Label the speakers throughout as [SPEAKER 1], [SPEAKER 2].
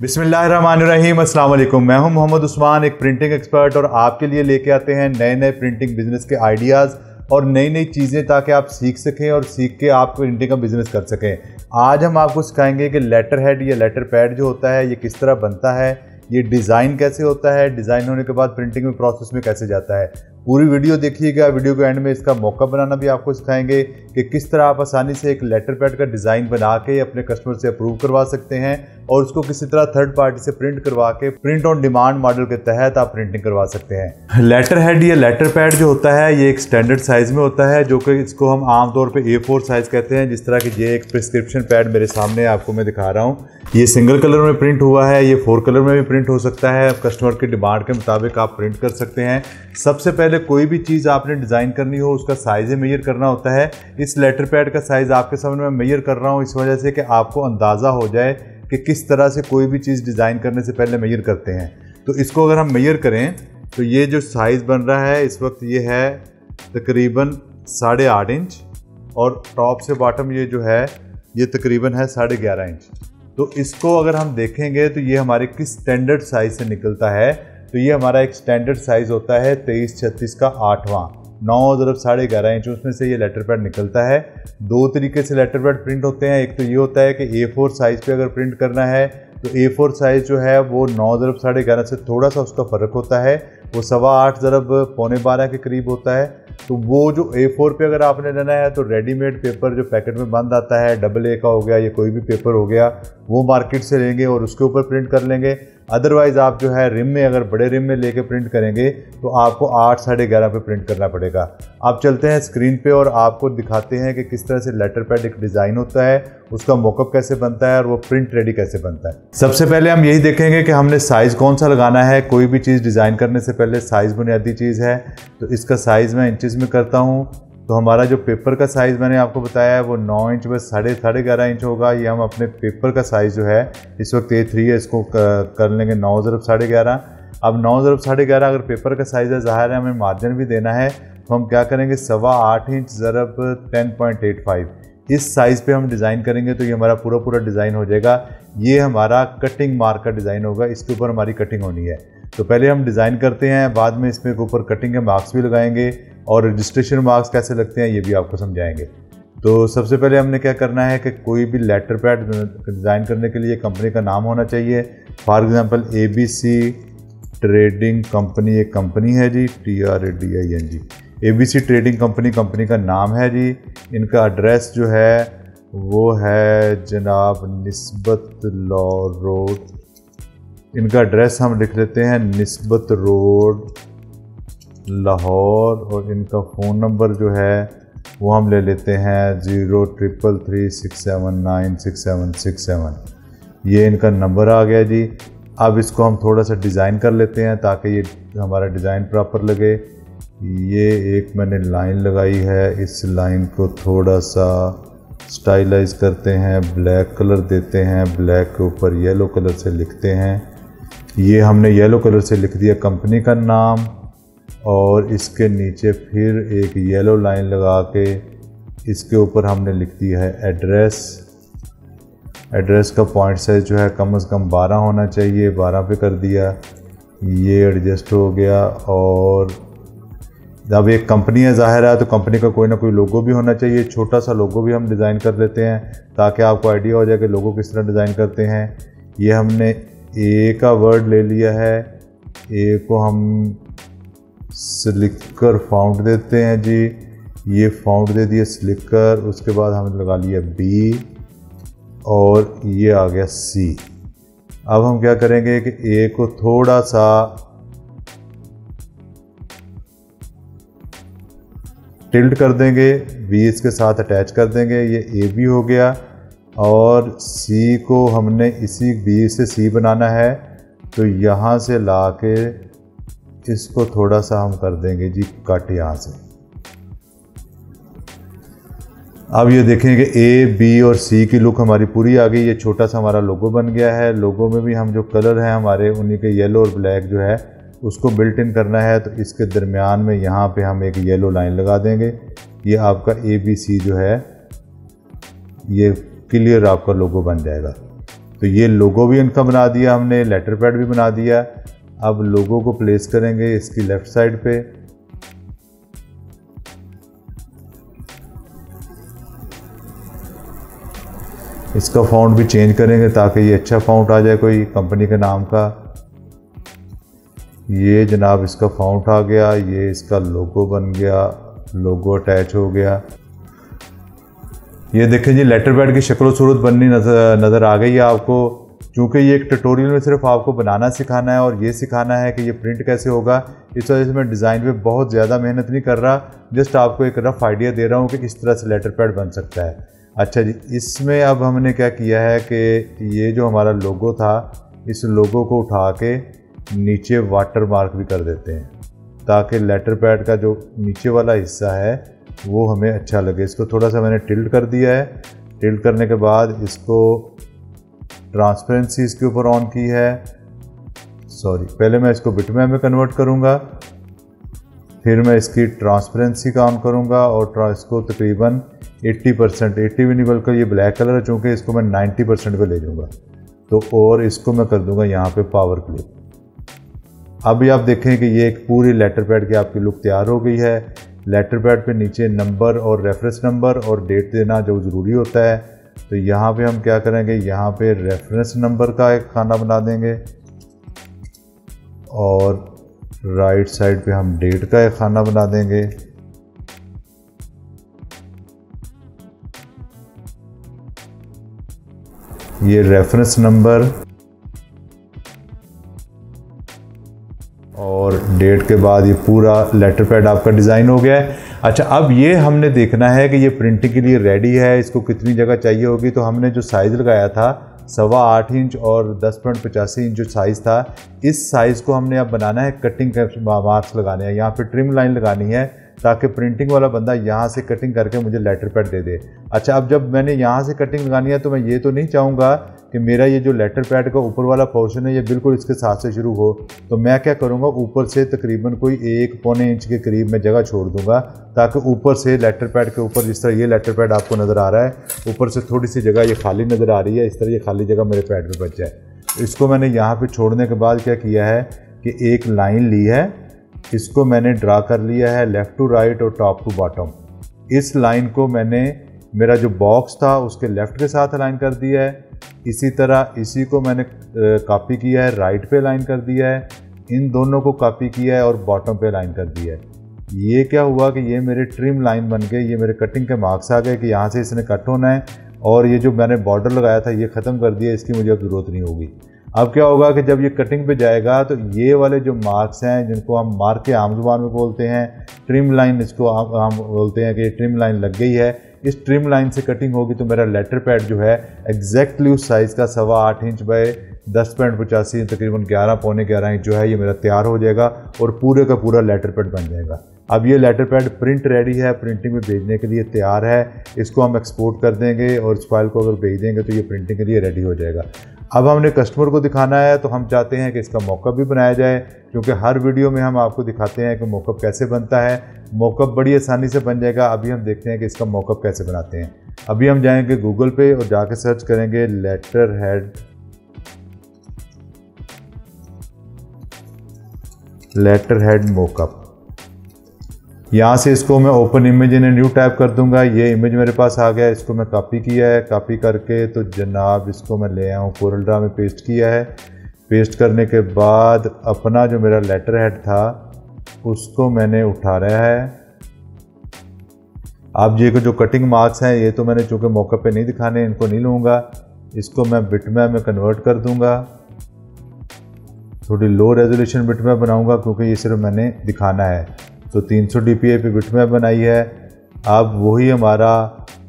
[SPEAKER 1] अस्सलाम वालेकुम मैं हूँ मोहम्मद उस्मान, एक प्रिंटिंग एक्सपर्ट, और आपके लिए लेके आते हैं नए नए प्रिंटिंग बिज़नेस के आइडियाज़ और नई नई चीज़ें ताकि आप सीख सकें और सीख के आप प्रिंटिंग का बिज़नेस कर सकें। आज हम आपको सिखाएँगे कि लेटर हेड या लेटर पैड जो होता है, ये किस तरह बनता है, ये डिज़ाइन कैसे होता है, डिज़ाइन होने के बाद प्रिंटिंग में, प्रोसेस में कैसे जाता है। पूरी वीडियो देखिएगा। वीडियो के एंड में इसका मौका बनाना भी आपको सिखाएँगे कि किस तरह आप आसानी से एक लेटर पैड का डिज़ाइन बना के अपने कस्टमर से अप्रूव करवा सकते हैं और उसको किसी तरह थर्ड पार्टी से प्रिंट करवा के प्रिंट ऑन डिमांड मॉडल के तहत आप प्रिंटिंग करवा सकते हैं। लेटर हेड या लेटर पैड जो होता है, ये एक स्टैंडर्ड साइज़ में होता है, जो कि इसको हम आमतौर पर ए फोर साइज़ कहते हैं, जिस तरह की ये एक प्रिस्क्रिप्शन पैड मेरे सामने आपको मैं दिखा रहा हूँ। ये सिंगल कलर में प्रिंट हुआ है, ये फोर कलर में भी प्रिंट हो सकता है। कस्टमर की डिमांड के मुताबिक आप प्रिंट कर सकते हैं। सबसे पहले कोई भी चीज़ आपने डिज़ाइन करनी हो, उसका साइज़ मेजर करना होता है। इस लेटर पैड का साइज़ आपके सामने मैं मेजर कर रहा हूँ, इस वजह से कि आपको अंदाज़ा हो जाए कि किस तरह से कोई भी चीज़ डिज़ाइन करने से पहले मेजर करते हैं। तो इसको अगर हम मेजर करें तो ये जो साइज़ बन रहा है, इस वक्त ये है तकरीबन साढ़े आठ इंच और टॉप से बॉटम ये जो है, ये तकरीबन है साढ़े ग्यारह इंच। तो इसको अगर हम देखेंगे तो ये हमारे किस स्टैंडर्ड साइज़ से निकलता है तो ये हमारा एक स्टैंडर्ड साइज़ होता है तेईस छत्तीस का आठवां। नौ ज़रब साढ़े ग्यारह इंच, उसमें से ये लेटर पैड निकलता है। दो तरीके से लेटर पैड प्रिंट होते हैं। एक तो ये होता है कि ए फोर साइज़ पे अगर प्रिंट करना है तो ए फोर साइज़ जो है, वो नौ ज़रब साढ़े ग्यारह से थोड़ा सा उसका फ़र्क होता है। वो सवा आठ ज़रब पौने बारह के करीब होता है। तो वो जो ए फोर पे अगर आपने लेना है तो रेडीमेड पेपर जो पैकेट में बंद आता है डबल ए का हो गया या कोई भी पेपर हो गया वो मार्केट से लेंगे और उसके ऊपर प्रिंट कर लेंगे। अदरवाइज़ आप जो है रिम में, अगर बड़े रिम में लेके प्रिंट करेंगे तो आपको आठ, साढ़े ग्यारह पे प्रिंट करना पड़ेगा। आप चलते हैं स्क्रीन पे और आपको दिखाते हैं कि किस तरह से लेटर पैड एक डिज़ाइन होता है, उसका मोकअप कैसे बनता है और वो प्रिंट रेडी कैसे बनता है। सबसे पहले हम यही देखेंगे कि हमने साइज़ कौन सा लगाना है। कोई भी चीज़ डिज़ाइन करने से पहले साइज़ बुनियादी चीज़ है तो इसका साइज़ मैं इंचज़ में करता हूँ। तो हमारा जो पेपर का साइज़ मैंने आपको बताया है, वो नौ इंच बस साढ़े साढ़े ग्यारह इंच होगा। ये हम अपने पेपर का साइज़ जो है, इस वक्त ए थ्री है, इसको कर लेंगे नौ ज़रब साढ़े ग्यारह। अब नौ ज़रब साढ़े ग्यारह अगर पेपर का साइज़ है, ज़ाहिर है हमें मार्जिन भी देना है तो हम क्या करेंगे, सवा आठ इंच ज़रब टेन पॉइंट एट फाइव इस साइज़ पे हम डिज़ाइन करेंगे तो ये हमारा पूरा पूरा डिज़ाइन हो जाएगा। ये हमारा कटिंग मार्क का डिज़ाइन होगा, इसके ऊपर हमारी कटिंग होनी है। तो पहले हम डिज़ाइन करते हैं, बाद में इसमें एक ऊपर कटिंग के मार्क्स भी लगाएँगे और रजिस्ट्रेशन मार्क्स कैसे लगते हैं ये भी आपको समझाएँगे। तो सबसे पहले हमने क्या करना है कि कोई भी लेटर पैड डिज़ाइन करने के लिए कंपनी का नाम होना चाहिए। For example A C trading company एक कंपनी है G T R A D I N G A B C trading company company का नाम है जी। इनका एड्रेस जो है, वो है जनाब नस्बत लॉ रोड इनका एड्रेस हम लिख लेते हैं नस्बत रोड, लाहौर, और इनका फ़ोन नंबर जो है, वो हम ले लेते हैं zero triple three six seven nine six seven six seven ये इनका नंबर आ गया जी। अब इसको हम थोड़ा सा डिज़ाइन कर लेते हैं ताकि ये हमारा डिज़ाइन प्रॉपर लगे। ये एक मैंने लाइन लगाई है। इस लाइन को थोड़ा सा स्टाइलाइज करते हैं ब्लैक कलर देते हैं ब्लैक के ऊपर येलो कलर से लिखते हैं। ये हमने येलो कलर से लिख दिया कंपनी का नाम और इसके नीचे फिर एक येलो लाइन लगा के इसके ऊपर हमने लिख दिया है एड्रेस एड्रेस का पॉइंट साइज़ जो है कम से कम 12 होना चाहिए 12 पे कर दिया। ये एडजस्ट हो गया और जब एक कंपनी है, ज़ाहिर है तो कंपनी का कोई ना कोई लोगो भी होना चाहिए। छोटा सा लोगो भी हम डिज़ाइन कर लेते हैं ताकि आपको आइडिया हो जाए कि लोगो किस तरह डिज़ाइन करते हैं। ये हमने ए का वर्ड ले लिया है। ए को हम स्लिकर फाउंड देते हैं जी। ये फाउंड दे दिया स्लिकर उसके बाद हमने लगा लिया बी और ये आ गया सी अब हम क्या करेंगे कि ए को थोड़ा सा टिल्ट कर देंगे बी इसके साथ अटैच कर देंगे। ये ए भी हो गया। और सी को हमने इसी बी से सी बनाना है तो यहाँ से ला के इसको थोड़ा सा हम कर देंगे जी, कट यहाँ से। अब ये देखेंगे ए, बी और सी की लुक हमारी पूरी आ गई, ये छोटा सा हमारा लोगो बन गया है। लोगो में भी हम जो कलर हैं हमारे, उन्हीं के येलो और ब्लैक जो है, उसको बिल्ट इन करना है तो इसके दरमियान में यहाँ पे हम एक येलो लाइन लगा देंगे। ये आपका ए, बी, सी जो है, ये क्लियर आपका लोगो बन जाएगा। तो ये लोगो भी इनका बना दिया हमने लेटर पैड भी बना दिया। अब लोगो को प्लेस करेंगे इसकी लेफ़्ट साइड पे। इसका फाउंड भी चेंज करेंगे ताकि ये अच्छा फाउंड आ जाए कोई कंपनी के नाम का। ये जनाब इसका फाउंट आ गया, ये इसका लोगो बन गया लोगो अटैच हो गया। ये देखें जी लेटर पैड की शक्ल सूरत बननी नज़र नज़र आ गई है आपको। क्योंकि ये एक ट्यूटोरियल में सिर्फ़ आपको बनाना सिखाना है और ये सिखाना है कि ये प्रिंट कैसे होगा, इस वजह से मैं डिज़ाइन पे बहुत ज़्यादा मेहनत नहीं कर रहा। जस्ट आपको एक रफ़ आइडिया दे रहा हूँ कि किस तरह से लेटर पैड बन सकता है। अच्छा जी, इसमें अब हमने क्या किया है कि ये जो हमारा लोगो था, इस लोगो को उठा के नीचे वाटर मार्क भी कर देते हैं, ताकि लेटर पैड का जो नीचे वाला हिस्सा है वो हमें अच्छा लगे। इसको थोड़ा सा मैंने टिल्ट कर दिया है। टिल्ट करने के बाद इसको ट्रांसपेरेंसी इसके ऊपर ऑन की है। सॉरी पहले मैं इसको बिटमैप में कन्वर्ट करूँगा। फिर मैं इसकी ट्रांसपेरेंसी का ऑन करूँगा और इसको तकरीबन 80 परसेंट एट्टी भी नहीं बल्कि ये ब्लैक कलर है, चूँकि इसको मैं 90 परसेंट पर ले जाऊँगा। तो और इसको मैं कर दूँगा यहाँ पे पावर क्लिक अभी आप देखें कि ये एक पूरी लेटर पैड की आपकी लुक तैयार हो गई है। लेटर पैड पे नीचे नंबर और रेफरेंस नंबर और डेट देना जो ज़रूरी होता है। तो यहाँ पे हम क्या करेंगे? यहाँ पे रेफरेंस नंबर का एक खाना बना देंगे। और राइट साइड पे हम डेट का एक खाना बना देंगे। ये रेफरेंस नंबर डेट के बाद ये पूरा लेटर पैड आपका डिज़ाइन हो गया है। अच्छा अब ये हमने देखना है कि ये प्रिंटिंग के लिए रेडी है, इसको कितनी जगह चाहिए होगी। तो हमने जो साइज़ लगाया था, सवा आठ इंच और दस पॉइंट पचासी इंच जो साइज़ था, इस साइज़ को हमने अब बनाना है, कटिंग मार्क्स लगाने हैं यहाँ पे ट्रिम लाइन लगानी है ताकि प्रिंटिंग वाला बंदा यहाँ से कटिंग करके मुझे लेटर पैड दे दे। अच्छा अब जब मैंने यहाँ से कटिंग लगानी है तो मैं ये तो नहीं चाहूँगा कि मेरा ये जो लेटर पैड का ऊपर वाला पोर्शन है, ये बिल्कुल इसके साथ से शुरू हो। तो मैं क्या करूँगा, ऊपर से तकरीबन कोई एक पौने इंच के करीब मैं जगह छोड़ दूँगा, ताकि ऊपर से लेटर पैड के ऊपर जिस तरह ये लेटर पैड आपको नज़र आ रहा है, ऊपर से थोड़ी सी जगह ये खाली नज़र आ रही है, इस तरह ये खाली जगह मेरे पैड पर बच जाए। इसको मैंने यहाँ पर छोड़ने के बाद क्या किया है कि एक लाइन ली है इसको मैंने ड्रा कर लिया है लेफ़्ट टू राइट और टॉप टू बॉटम इस लाइन को मैंने, मेरा जो बॉक्स था उसके लेफ़्ट के साथ अलाइन कर दिया है। इसी तरह इसी को मैंने कॉपी किया है राइट पे लाइन कर दिया है। इन दोनों को कॉपी किया है और बॉटम पे लाइन कर दिया है। ये क्या हुआ कि ये मेरे ट्रिम लाइन बन गए, ये मेरे कटिंग के मार्क्स आ गए कि यहाँ से इसने कट होना है और ये जो मैंने बॉर्डर लगाया था ये ख़त्म कर दिया, इसकी मुझे अब ज़रूरत नहीं होगी। अब क्या होगा कि जब ये कटिंग पे जाएगा तो ये वाले जो मार्क्स हैं, जिनको हम मार्क के आम ज़ुबान में बोलते हैं ट्रिम लाइन इसको हम बोलते हैं कि ये ट्रिम लाइन लग गई है। इस ट्रिम लाइन से कटिंग होगी तो मेरा लेटर पैड जो है एग्जैक्टली उस साइज़ का सवा आठ इंच बाय दस पॉइंट पचासी, तकरीबन ग्यारह, पौने ग्यारह इंच जो है, ये मेरा तैयार हो जाएगा और पूरे का पूरा लेटर पैड बन जाएगा। अब ये लेटर पैड प्रिंट रेडी है प्रिंटिंग में भेजने के लिए तैयार है। इसको हम एक्सपोर्ट कर देंगे और इस फ़ाइल को अगर भेज देंगे तो ये प्रिंटिंग के लिए रेडी हो जाएगा। अब हमने कस्टमर को दिखाना है तो हम चाहते हैं कि इसका मौका भी बनाया जाए, क्योंकि हर वीडियो में हम आपको दिखाते हैं कि मौकअप कैसे बनता है। मौकअप बड़ी आसानी से बन जाएगा। अभी हम देखते हैं कि इसका मौकअप कैसे बनाते हैं। अभी हम जाएँगे गूगल पे और जाके सर्च करेंगे letterhead letterhead mockup यहाँ से इसको मैं open image in new type कर दूँगा। ये इमेज मेरे पास आ गया इसको मैं कॉपी किया है। कॉपी करके तो जनाब इसको मैं ले आया हूँ। कोरल्ड्रा में पेस्ट किया है। पेस्ट करने के बाद अपना जो मेरा लेटर हेड था, उसको मैंने उठा रहा है। आप ये जो कटिंग मार्क्स हैं, ये तो मैंने चूँकि मौके पे नहीं दिखाने, इनको नहीं लूँगा। इसको मैं बिटमैप में कन्वर्ट कर दूँगा। थोड़ी लो रेजोल्यूशन बिटमैप बनाऊँगा, क्योंकि ये सिर्फ़ मैंने दिखाना है। तो 300 सौ डी पी पे बनाई है। अब वही हमारा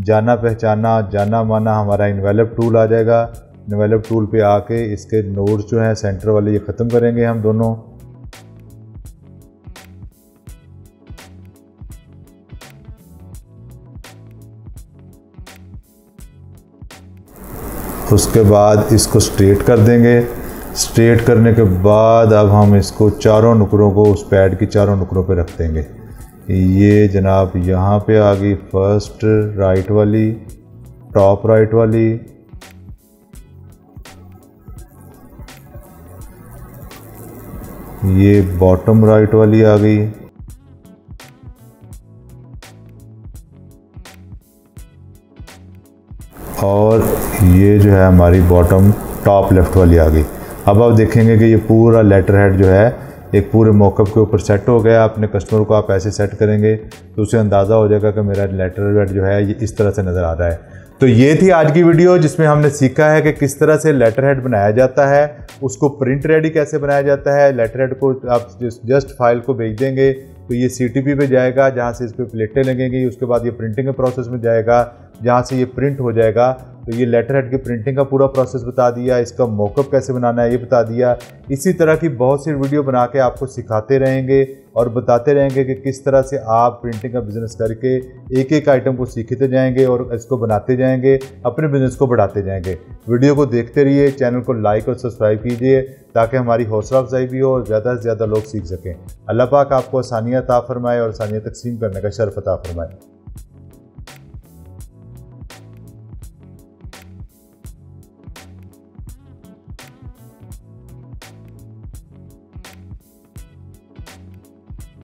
[SPEAKER 1] जाना पहचाना, जाना माना हमारा इन्वेलप टूल आ जाएगा। इन्वेलप टूल पे आके इसके नोड्स जो हैं सेंटर वाले ये ख़त्म करेंगे हम दोनों। उसके बाद इसको स्ट्रेट कर देंगे। स्ट्रेट करने के बाद अब हम इसको चारों नुकरों को उस पैड की चारों नुकरों पे रख देंगे। ये जनाब यहाँ पे आ गई फ़र्स्ट राइट वाली टॉप राइट वाली। ये बॉटम राइट वाली आ गई। और ये जो है हमारी बॉटम टॉप लेफ़्ट वाली आ गई। अब आप देखेंगे कि ये पूरा लेटर हेड जो है, एक पूरे मौकअप के ऊपर सेट हो गया। अपने कस्टमर को आप ऐसे सेट करेंगे तो उसे अंदाज़ा हो जाएगा कि मेरा लेटर हेड जो है, ये इस तरह से नज़र आ रहा है। तो ये थी आज की वीडियो जिसमें हमने सीखा है कि किस तरह से लेटर हेड बनाया जाता है, उसको प्रिंट रेडी कैसे बनाया जाता है। लेटर हेड को आप जस्ट फ़ाइल को भेज देंगे तो ये सी टी पी पे जाएगा, जहाँ से इस पर प्लेटें लगेंगी, उसके बाद ये प्रिंटिंग के प्रोसेस में जाएगा, जहाँ से ये प्रिंट हो जाएगा। तो ये लेटर हेड की प्रिंटिंग का पूरा प्रोसेस बता दिया, इसका मॉकअप कैसे बनाना है, ये बता दिया। इसी तरह की बहुत सी वीडियो बना के आपको सिखाते रहेंगे और बताते रहेंगे कि किस तरह से आप प्रिंटिंग का बिज़नेस करके एक एक आइटम को सीखते जाएँगे और इसको बनाते जाएँगे, अपने बिज़नेस को बढ़ाते जाएँगे। वीडियो को देखते रहिए चैनल को लाइक और सब्सक्राइब कीजिए ताकि हमारी हौसला अफजाई भी हो और ज़्यादा से ज़्यादा लोग सीख सकें। अल्लाह पाक आपको आसानियाँ ता फरमाए और आसानियाँ तकसीम करने का शर्फ अता फरमाए।